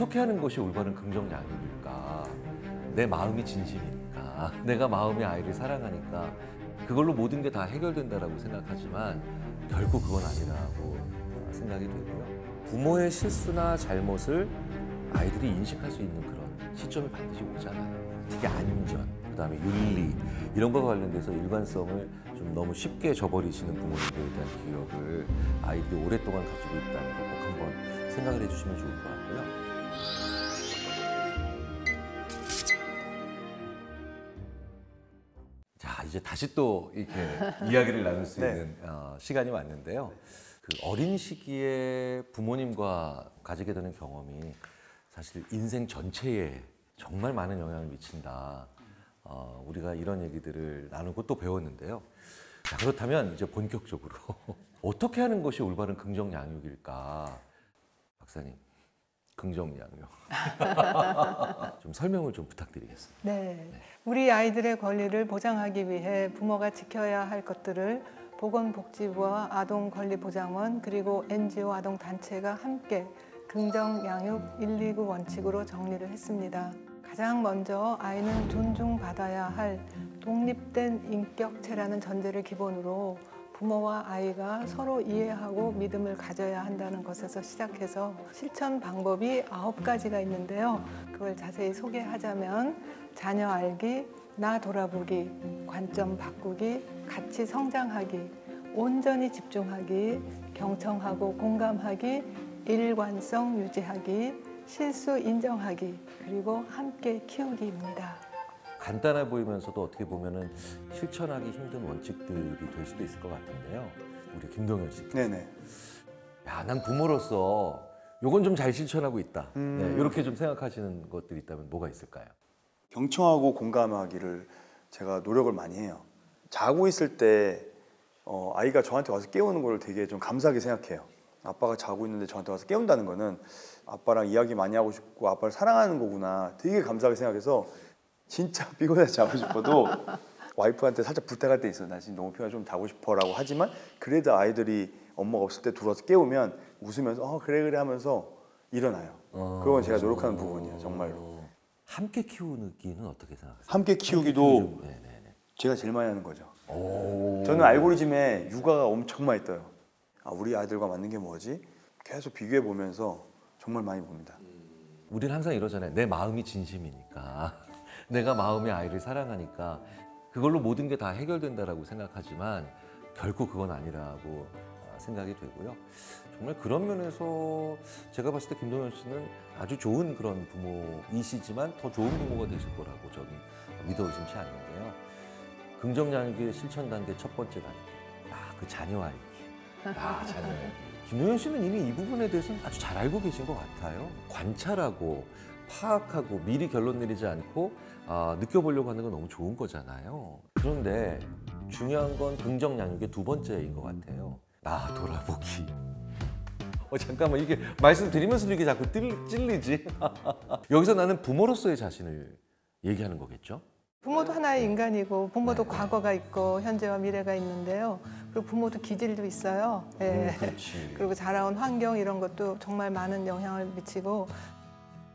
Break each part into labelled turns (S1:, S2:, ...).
S1: 어떻게 하는 것이 올바른 긍정 양육일까? 내 마음이 진심이니까, 내가 마음의 아이를 사랑하니까 그걸로 모든 게 다 해결된다라고 생각하지만 결국 그건 아니라고 생각이 되고요. 부모의 실수나 잘못을 아이들이 인식할 수 있는 그런 시점이 반드시 오잖아요. 특히 안전, 그다음에 윤리 이런 거와 관련돼서 일관성을 좀 너무 쉽게 저버리시는 부모님들에 대한 기억을 아이들이 오랫동안 가지고 있다는 거 꼭 한번 생각을 해주시면 좋을 것 같고요. 자 이제 다시 또 이렇게 이야기를 나눌 수
S2: 네.
S1: 있는 어, 시간이 왔는데요. 그 어린 시기에 부모님과 가지게 되는 경험이 사실 인생 전체에 정말 많은 영향을 미친다. 어, 우리가 이런 얘기들을 나누고 또 배웠는데요. 자, 그렇다면 이제 본격적으로 어떻게 하는 것이 올바른 긍정 양육일까? 박사님, 긍정 양육. 좀 설명을 좀 부탁드리겠습니다.
S3: 네. 우리 아이들의 권리를 보장하기 위해 부모가 지켜야 할 것들을 보건복지부와 아동권리보장원 그리고 NGO 아동단체가 함께 긍정 양육 129 원칙으로 정리를 했습니다. 가장 먼저 아이는 존중받아야 할 독립된 인격체라는 전제를 기본으로 부모와 아이가 서로 이해하고 믿음을 가져야 한다는 것에서 시작해서 실천 방법이 아홉 가지가 있는데요. 그걸 자세히 소개하자면 자녀 알기, 나 돌아보기, 관점 바꾸기, 같이 성장하기, 온전히 집중하기, 경청하고 공감하기, 일관성 유지하기, 실수 인정하기, 그리고 함께 키우기입니다.
S1: 간단해 보이면서도 어떻게 보면은 실천하기 힘든 원칙들이 될 수도 있을 것 같은데요. 우리 김동현 씨.
S2: 네네.
S1: 야, 난 부모로서 요건 좀 잘 실천하고 있다.
S2: 음.
S1: 네, 이렇게 좀 생각하시는 것들이 있다면 뭐가 있을까요?
S2: 경청하고 공감하기를 제가 노력을 많이 해요. 자고 있을 때 어, 아이가 저한테 와서 깨우는 걸 되게 좀 감사하게 생각해요. 아빠가 자고 있는데 저한테 와서 깨운다는 거는 아빠랑 이야기 많이 하고 싶고 아빠를 사랑하는 거구나 되게 감사하게 생각해서 진짜 피곤해서 자고 싶어도 와이프한테 살짝 부탁할 때 있어요. 나 지금 너무 피곤해 좀 자고 싶어라고 하지만 그래도 아이들이 엄마가 없을 때 들어와서 깨우면 웃으면서 어 그래 그래 하면서 일어나요. 그건 제가 노력하는 부분이에요. 정말로.
S1: 어, 함께 키우기는 어떻게 생각하세요?
S2: 함께 키우기도
S1: 네네네.
S2: 제가 제일 많이 하는 거죠.
S1: 오.
S2: 저는 알고리즘에 육아가 엄청 많이 떠요. 아, 우리 아이들과 맞는 게 뭐지? 계속 비교해 보면서 정말 많이 봅니다.
S1: 우리는 항상 이러잖아요. 내 마음이 진심이니까. 내가 마음의 아이를 사랑하니까 그걸로 모든 게 다 해결된다라고 생각하지만 결국 그건 아니라고 아, 생각이 되고요. 정말 그런 면에서 제가 봤을 때 김동현 씨는 아주 좋은 그런 부모이시지만 더 좋은 부모가 되실 거라고 저는 믿어 의심치 않는데요. 긍정 양육의 실천 단계 첫 번째 단계. 아, 그 자녀 알기. 아, 자녀 알기. 김동현 씨는 이미 이 부분에 대해서는 아주 잘 알고 계신 것 같아요. 관찰하고 파악하고 미리 결론 내리지 않고 아, 느껴보려고 하는 건 너무 좋은 거잖아요. 그런데 중요한 건 긍정 양육의 두 번째인 것 같아요. 나 돌아보기. 어, 잠깐만 이게 말씀드리면서도 이게 자꾸 찔, 찔리지. 여기서 나는 부모로서의 자신을 얘기하는 거겠죠?
S3: 부모도 하나의 인간이고 부모도 과거가 있고 현재와 미래가 있는데요. 그리고 부모도 기질도 있어요. 예.
S1: 음.
S3: 그리고 자라온 환경 이런 것도 정말 많은 영향을 미치고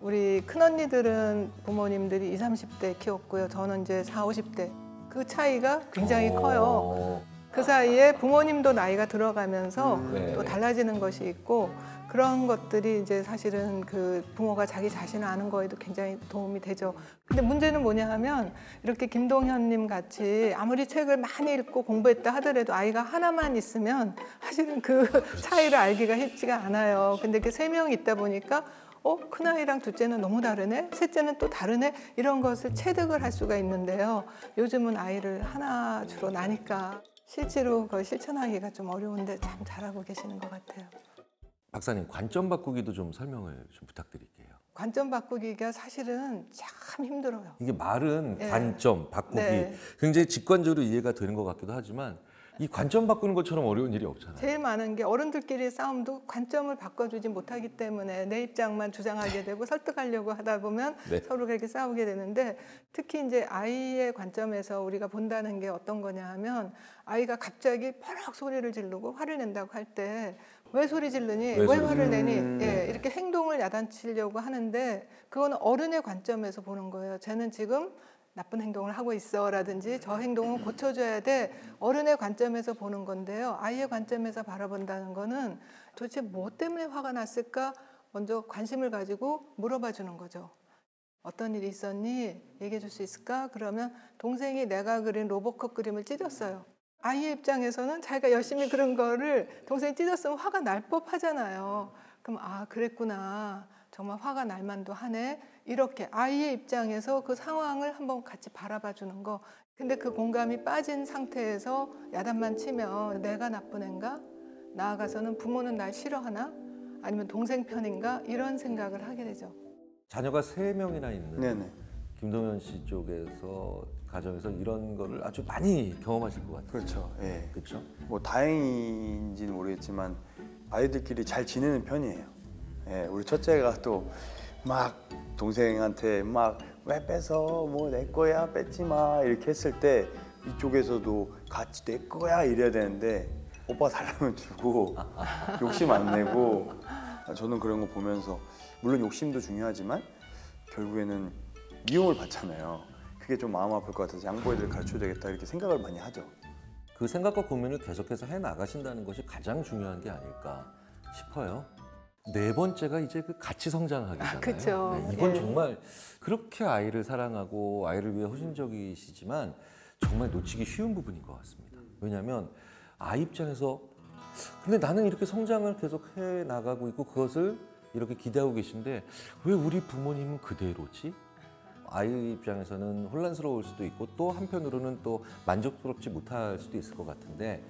S3: 우리 큰언니들은 부모님들이 20, 30대 키웠고요. 저는 이제 40, 50대. 그 차이가 굉장히 커요.
S1: 어,
S3: 그 사이에 부모님도 나이가 들어가면서
S1: 네.
S3: 또 달라지는 것이 있고 그런 것들이 이제 사실은 그 부모가 자기 자신을 아는 거에도 굉장히 도움이 되죠. 근데 문제는 뭐냐 하면 이렇게 김동현님 같이 아무리 책을 많이 읽고 공부했다 하더라도 아이가 하나만 있으면 사실은 그 차이를 알기가 쉽지가 않아요. 근데 이렇게 세 명이 있다 보니까 어, 큰아이랑 둘째는 너무 다르네? 셋째는 또 다르네? 이런 것을 체득을 할 수가 있는데요. 요즘은 아이를 하나 주로 나니까 실제로 그걸 실천하기가 좀 어려운데 참 잘하고 계시는 것 같아요.
S1: 박사님 관점 바꾸기도 좀 설명을 좀 부탁드릴게요.
S3: 관점 바꾸기가 사실은 참 힘들어요.
S1: 이게 말은
S3: 네.
S1: 관점 바꾸기
S3: 네.
S1: 굉장히 직관적으로 이해가 되는 것 같기도 하지만 이 관점 바꾸는 것처럼 어려운 일이 없잖아요.
S3: 제일 많은 게 어른들끼리 싸움도 관점을 바꿔주지 못하기 때문에 내 입장만 주장하게 되고 설득하려고 하다 보면
S1: 네.
S3: 서로 그렇게 싸우게 되는데 특히 이제 아이의 관점에서 우리가 본다는 게 어떤 거냐 하면 아이가 갑자기 버럭 소리를 지르고 화를 낸다고 할 때 왜 소리 지르니?
S1: 왜
S3: 왜, 화를? 내니?
S2: 음.
S3: 예, 이렇게 행동을 야단치려고 하는데 그거는 어른의 관점에서 보는 거예요. 쟤는 지금 나쁜 행동을 하고 있어라든지 저 행동은 고쳐줘야 돼 어른의 관점에서 보는 건데요. 아이의 관점에서 바라본다는 거는 도대체 뭐 때문에 화가 났을까 먼저 관심을 가지고 물어봐 주는 거죠. 어떤 일이 있었니? 얘기해 줄 수 있을까? 그러면 동생이 내가 그린 로보컷 그림을 찢었어요. 아이의 입장에서는 자기가 열심히 그린 거를 동생이 찢었으면 화가 날 법하잖아요. 그럼 아 그랬구나. 정말 화가 날 만도 하네. 이렇게 아이의 입장에서 그 상황을 한번 같이 바라봐 주는 거. 근데 그 공감이 빠진 상태에서 야단만 치면 내가 나쁜 애인가? 나아가서는 부모는 날 싫어하나? 아니면 동생 편인가? 이런 생각을 하게 되죠.
S1: 자녀가 세 명이나 있는
S2: 네네.
S1: 김동현 씨 쪽에서 가정에서 이런 거를 아주 많이 경험하실 것 같아요.
S2: 그렇죠. 예.
S1: 그렇죠?
S2: 뭐 다행인지는 모르겠지만 아이들끼리 잘 지내는 편이에요. 예, 우리 첫째가 또 막 동생한테 막 왜 뺏어 뭐 내 거야 뺏지 마 이렇게 했을 때 이쪽에서도 같이 내 거야 이래야 되는데 오빠 달라면 주고 욕심 안 내고 저는 그런 거 보면서 물론 욕심도 중요하지만 결국에는 미움을 받잖아요. 그게 좀 마음 아플 것 같아서 양보애들 가르쳐야 되겠다 이렇게 생각을 많이 하죠.
S1: 그 생각과 고민을 계속해서 해 나가신다는 것이 가장 중요한 게 아닐까 싶어요. 네 번째가 이제 그 같이 성장하기잖아요.
S3: 아, 그쵸.
S1: 네, 이건
S3: 예.
S1: 정말 그렇게 아이를 사랑하고 아이를 위해 헌신적이시지만 정말 놓치기 쉬운 부분인 것 같습니다. 왜냐하면 아이 입장에서 근데 나는 이렇게 성장을 계속 해 나가고 있고 그것을 이렇게 기대하고 계신데 왜 우리 부모님은 그대로지? 아이 입장에서는 혼란스러울 수도 있고 또 한편으로는 또 만족스럽지 못할 수도 있을 것 같은데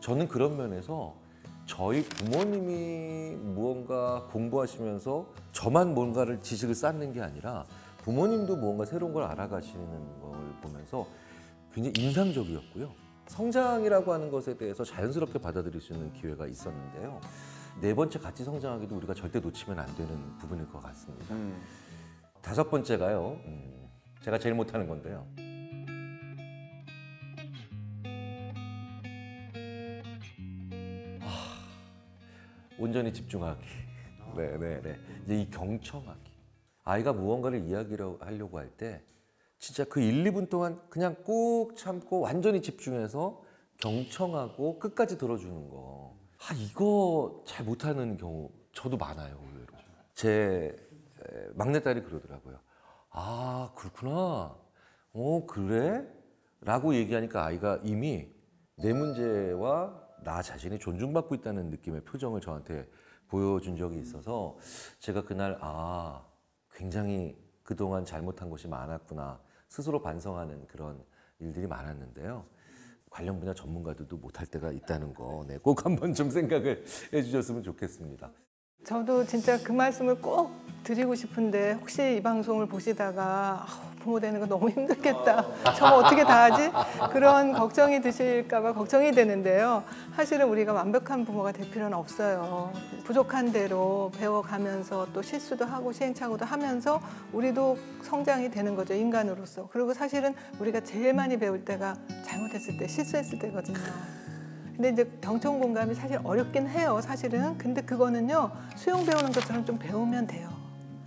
S1: 저는 그런 면에서 저희 부모님이 무언가 공부하시면서 저만 뭔가를 지식을 쌓는 게 아니라 부모님도 무언가 새로운 걸 알아가시는 걸 보면서 굉장히 인상적이었고요. 성장이라고 하는 것에 대해서 자연스럽게 받아들일 수 있는 기회가 있었는데요. 네 번째 같이 성장하기도 우리가 절대 놓치면 안 되는 부분일 것 같습니다.
S2: 음.
S1: 다섯 번째가요. 음, 제가 제일 못하는 건데요. 온전히 집중하기. 네, 네, 네. 이제 이 경청하기. 아이가 무언가를 이야기를 하려고 할 때 진짜 그 1, 2분 동안 그냥 꼭 참고 완전히 집중해서 경청하고 끝까지 들어주는 거. 아, 이거 잘 못하는 경우 저도 많아요, 의외로. 제 에, 막내딸이 그러더라고요. 아, 그렇구나. 어, 그래? 라고 얘기하니까 아이가 이미 내 문제와 나 자신이 존중받고 있다는 느낌의 표정을 저한테 보여준 적이 있어서 제가 그날 아, 굉장히 그동안 잘못한 것이 많았구나. 스스로 반성하는 그런 일들이 많았는데요. 관련 분야 전문가들도 못할 때가 있다는 거, 네, 꼭 한번 좀 생각을 해주셨으면 좋겠습니다.
S3: 저도 진짜 그 말씀을 꼭 드리고 싶은데 혹시 이 방송을 보시다가 부모 되는 거 너무 힘들겠다. 저 어떻게 다 하지? 그런 걱정이 드실까 봐 걱정이 되는데요. 사실은 우리가 완벽한 부모가 될 필요는 없어요. 부족한 대로 배워가면서 또 실수도 하고 시행착오도 하면서 우리도 성장이 되는 거죠. 인간으로서. 그리고 사실은 우리가 제일 많이 배울 때가 잘못했을 때, 실수했을 때거든요. 근데 이제 경청 공감이 사실 어렵긴 해요, 사실은. 근데 그거는요, 수영 배우는 것처럼 좀 배우면 돼요.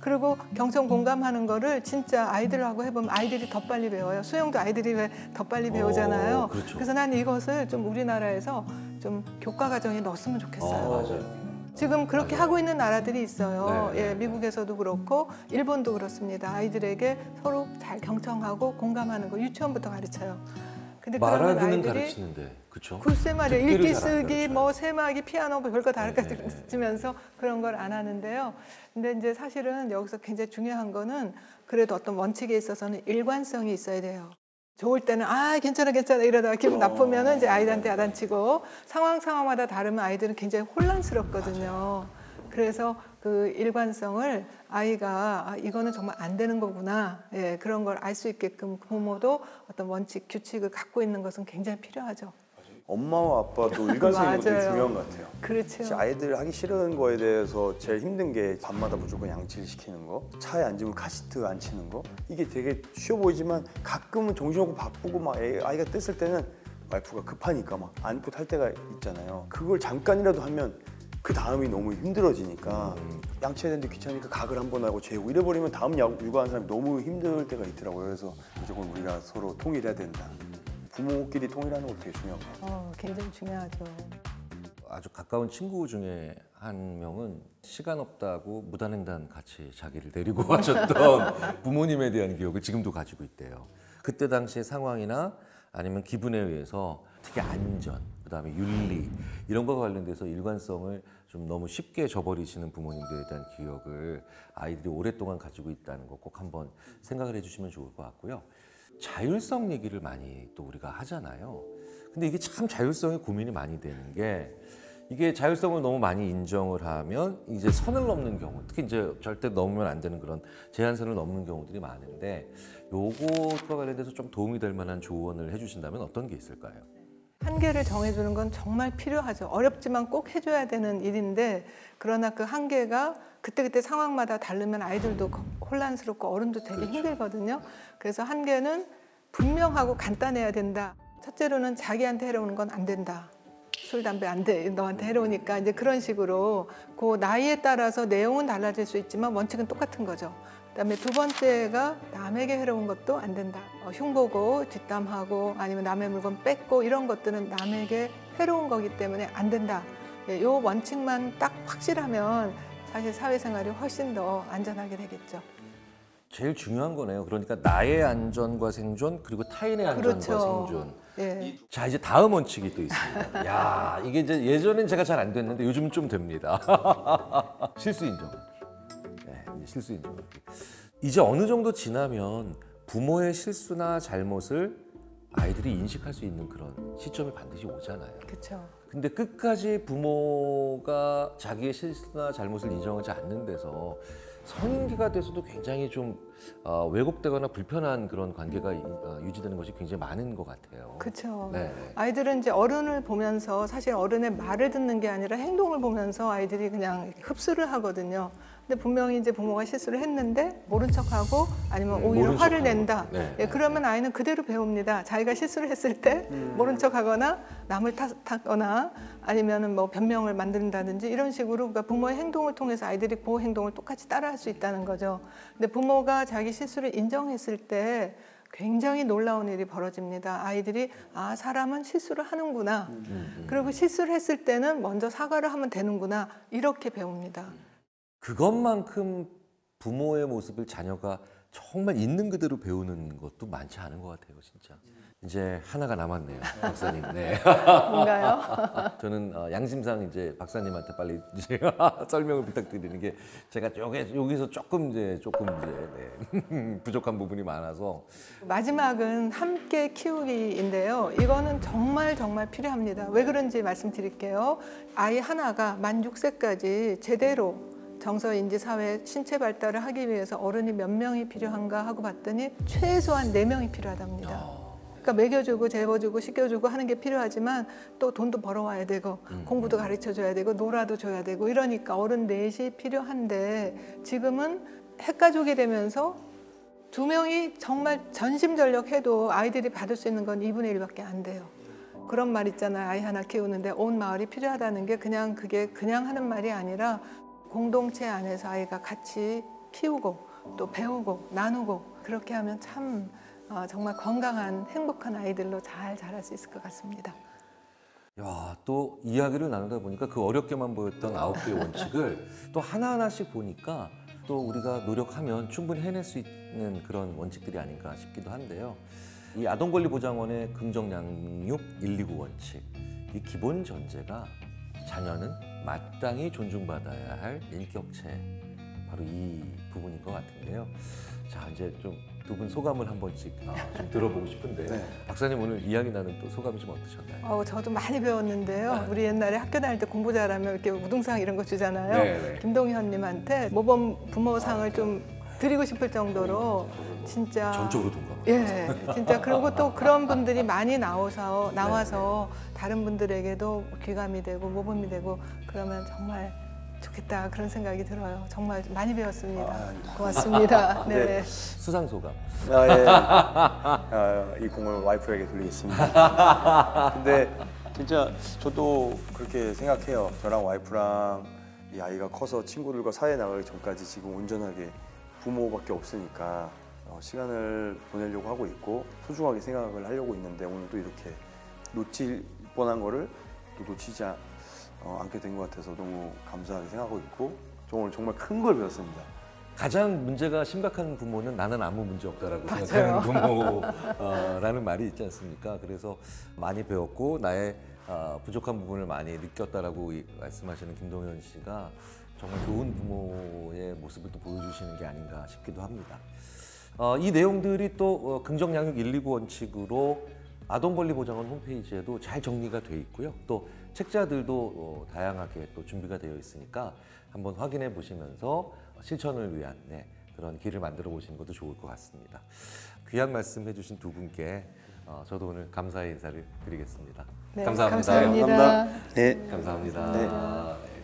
S3: 그리고 경청 공감하는 거를 진짜 아이들하고 해보면 아이들이 더 빨리 배워요. 수영도 아이들이 왜더 빨리 배우잖아요.
S1: 어, 그렇죠.
S3: 래서난 이것을 좀 우리나라에서 좀 교과 과정에 넣었으면 좋겠어요.
S1: 어, 맞아요.
S3: 지금 그렇게 하고 있는 나라들이 있어요.
S1: 네, 네,
S3: 예, 미국에서도 그렇고 일본도 그렇습니다. 아이들에게 서로 잘 경청하고 공감하는 거 유치원부터 가르쳐요. 근데
S1: 말하기는
S3: 아이들이
S1: 가르치는데, 그렇죠?
S3: 글쎄 말이야 읽기 쓰기. 뭐 세마기 피아노 별거 다
S1: 네.
S3: 가르치면서 그런 걸 안 하는데요. 근데 이제 사실은 여기서 굉장히 중요한 거는 그래도 어떤 원칙에 있어서는 일관성이 있어야 돼요. 좋을 때는 아 괜찮아 괜찮아 이러다가 기분 나쁘면은 이제 아이들한테 야단치고 상황 상황마다 다르면 아이들은 굉장히 혼란스럽거든요. 그래서 그 일관성을 아이가 아, 이거는 정말 안 되는 거구나 예, 그런 걸 알 수 있게끔 부모도 어떤 원칙 규칙을 갖고 있는 것은 굉장히 필요하죠.
S2: 엄마와 아빠도 일관성이 되게. 중요한 것 같아요.
S3: 그렇죠.
S2: 아이들 하기 싫은 거에 대해서 제일 힘든 게 밤마다 무조건 양치를 시키는 거, 차에 앉으면 카시트 안 치는 거. 이게 되게 쉬워 보이지만 가끔은 정신없고 바쁘고 막 애- 아이가 뗐을 때는 와이프가 급하니까 막 안고 탈 때가 있잖아요. 그걸 잠깐이라도 하면 그그 다음이 너무 힘들어지니까 양치해야 되는데 귀찮으니까 각을 한 번 하고 재고 이래버리면 다음 야- 육아하는 사람이 너무 힘들 때가 있더라고요. 그래서 무조건 우리가 서로 통일해야 된다. 부모끼리 통일하는 것도 되게 중요한 것 같아요.
S3: 어, 굉장히 중요하죠.
S1: 아주 가까운 친구 중에 한 명은 시간 없다고 무단횡단 같이 자기를 데리고 가셨던 부모님에 대한 기억을 지금도 가지고 있대요. 그때 당시의 상황이나 아니면 기분에 의해서 특히 안전, 그다음에 윤리 이런 거와 관련돼서 일관성을 좀 너무 쉽게 저버리시는 부모님들에 대한 기억을 아이들이 오랫동안 가지고 있다는 거 꼭 한번 생각을 해주시면 좋을 것 같고요. 자율성 얘기를 많이 또 우리가 하잖아요. 근데 이게 참 자율성에 고민이 많이 되는 게 이게 자율성을 너무 많이 인정을 하면 이제 선을 넘는 경우, 특히 이제 절대 넘으면 안 되는 그런 제한선을 넘는 경우들이 많은데 요것과 관련돼서 좀 도움이 될 만한 조언을 해주신다면 어떤 게 있을까요?
S3: 한계를 정해주는 건 정말 필요하죠. 어렵지만 꼭 해줘야 되는 일인데 그러나 그 한계가 그때그때 상황마다 다르면 아이들도 거- 혼란스럽고 어른도 되게 힘들거든요. 그래서 한계는 분명하고 간단해야 된다. 첫째로는 자기한테 해로운 건안 된다. 술, 담배 안 돼. 너한테 해로우니까 이제 그런 식으로 그 나이에 따라서 내용은 달라질 수 있지만 원칙은 똑같은 거죠. 그다음에 두 번째가 남에게 해로운 것도 안 된다. 어, 흉보고 뒷담하고 아니면 남의 물건 뺏고 이런 것들은 남에게 해로운 거기 때문에 안 된다. 예, 요 원칙만 딱 확실하면 사실 사회생활이 훨씬 더 안전하게 되겠죠.
S1: 제일 중요한 거네요. 그러니까 나의 안전과 생존 그리고 타인의 안전과
S3: 그렇죠.
S1: 생존.
S3: 예.
S1: 자 이제 다음 원칙이 또 있습니다. 야 이게 이제 예전엔 제가 잘 안 됐는데 요즘은 좀 됩니다. 실수. 네, 이제 실수 인정하기. 이제 어느 정도 지나면 부모의 실수나 잘못을 아이들이 인식할 수 있는 그런 시점이 반드시 오잖아요.
S3: 그렇죠.
S1: 근데 끝까지 부모가 자기의 실수나 잘못을 인정하지 않는 데서 성인기가 돼서도 굉장히 좀 어, 왜곡되거나 불편한 그런 관계가 이- 어, 유지되는 것이 굉장히 많은 것 같아요.
S3: 그렇죠.
S1: 네.
S3: 아이들은 이제 어른을 보면서 사실 어른의 말을 듣는 게 아니라 행동을 보면서 아이들이 그냥 흡수를 하거든요. 근데 분명히 이제 부모가 실수를 했는데 모른 척하고 아니면
S1: 음,
S3: 오히려 화를
S1: 척하고.
S3: 낸다.
S1: 네.
S3: 예, 그러면 아이는 그대로 배웁니다. 자기가 실수를 했을 때 모른 척하거나 남을 탓하거나 아니면은 뭐 변명을 만든다든지 이런 식으로 그러니까 부모의 행동을 통해서 아이들이 그 행동을 똑같이 따라할 수 있다는 거죠. 근데 부모가 자기 실수를 인정했을 때 굉장히 놀라운 일이 벌어집니다. 아이들이 아 사람은 실수를 하는구나.
S1: 음,
S3: 그리고 실수를 했을 때는 먼저 사과를 하면 되는구나 이렇게 배웁니다.
S1: 그것만큼 부모의 모습을 자녀가 정말 있는 그대로 배우는 것도 많지 않은 것 같아요, 진짜. 이제 하나가 남았네요, 박사님. 네.
S3: 뭔가요?
S1: 저는 어, 양심상 이제 박사님한테 빨리 이제 설명을 부탁드리는 게 제가 여기 여기서 조금 이제 조금 이제 네. 부족한 부분이 많아서
S3: 마지막은 함께 키우기인데요. 이거는 정말 정말 필요합니다. 왜 그런지 말씀드릴게요. 아이 하나가 만 6세까지 제대로 정서 인지 사회 신체 발달을 하기 위해서 어른이 몇 명이 필요한가 하고 봤더니 최소한 네명이 필요하답니다. 그러니까 먹여주고 재워주고 씻겨주고 하는 게 필요하지만 또 돈도 벌어와야 되고 공부도 가르쳐 줘야 되고 놀아도 줘야 되고 이러니까 어른 넷이 필요한데 지금은 핵가족이 되면서 두 명이 정말 전심전력해도 아이들이 받을 수 있는 건 2분의 1밖에 안 돼요. 그런 말 있잖아요. 아이 하나 키우는데 온 마을이 필요하다는 게 그냥 그게 그냥 하는 말이 아니라 공동체 안에서 아이가 같이 키우고 또 배우고 나누고 그렇게 하면 참 어, 정말 건강한 행복한 아이들로 잘 자랄 수 있을 것 같습니다.
S1: 야, 또 이야기를 나누다 보니까 그 어렵게만 보였던 아홉 개의 원칙을 또 하나하나씩 보니까 또 우리가 노력하면 충분히 해낼 수 있는 그런 원칙들이 아닌가 싶기도 한데요. 이 아동권리보장원의 긍정양육 129 원칙. 이 기본 전제가 자녀는 마땅히 존중받아야 할 인격체. 바로 이 부분인 것 같은데요. 자, 이제 좀 두 분 소감을 한 번씩 아, 좀 들어보고 싶은데
S2: 네.
S1: 박사님 오늘 이야기 나눈 또 소감이 좀 어떠셨나요?
S3: 어, 저도 많이 배웠는데요. 우리 옛날에 학교 다닐 때 공부 잘하면 이렇게 우등상 이런 거 주잖아요.
S1: 네, 네.
S3: 김동현님한테 모범 부모상을 좀 드리고 싶을 정도로 진짜
S1: 전적으로 동감.
S3: 예, 진짜 그리고 또 그런 분들이 많이 나와서 나와서 다른 분들에게도 귀감이 되고 모범이 되고 그러면 정말 좋겠다 그런 생각이 들어요. 정말 많이 배웠습니다.
S2: 아,
S3: 고맙습니다. 네.
S2: 네.
S1: 수상 소감.
S2: 아, 예. 아, 이 공을 와이프에게 돌리겠습니다. 근데 진짜 저도 그렇게 생각해요. 저랑 와이프랑 이 아이가 커서 친구들과 사회 나가기 전까지 지금 온전하게 부모밖에 없으니까 어, 시간을 보내려고 하고 있고 소중하게 생각을 하려고 있는데 오늘 또 이렇게 놓칠 뻔한 거를 또 놓치지 않, 어, 않게 된 것 같아서 너무 감사하게 생각하고 있고 저 오늘 정말 큰 걸 배웠습니다.
S1: 가장 문제가 심각한 부모는 나는 아무 문제 없다라고
S3: 맞아요.
S1: 생각하는 부모라는 말이 있지 않습니까? 그래서 많이 배웠고 나의 어, 부족한 부분을 많이 느꼈다라고 이- 말씀하시는 김동현 씨가 정말 좋은 부모의 모습을 또 보여주시는 게 아닌가 싶기도 합니다. 어, 이 내용들이 또 어, 긍정양육 129 원칙으로 아동권리보장원 홈페이지에도 잘 정리가 돼 있고요. 또 책자들도 어, 다양하게 또 준비가 되어 있으니까 한번 확인해 보시면서 실천을 위한 네, 그런 길을 만들어 보시는 것도 좋을 것 같습니다. 귀한 말씀 해주신 두 분께 어, 저도 오늘 감사의 인사를 드리겠습니다.
S3: 네,
S1: 감사합니다.
S3: 감사합니다.
S2: 감사합니다. 네.
S1: 감사합니다.
S2: 네.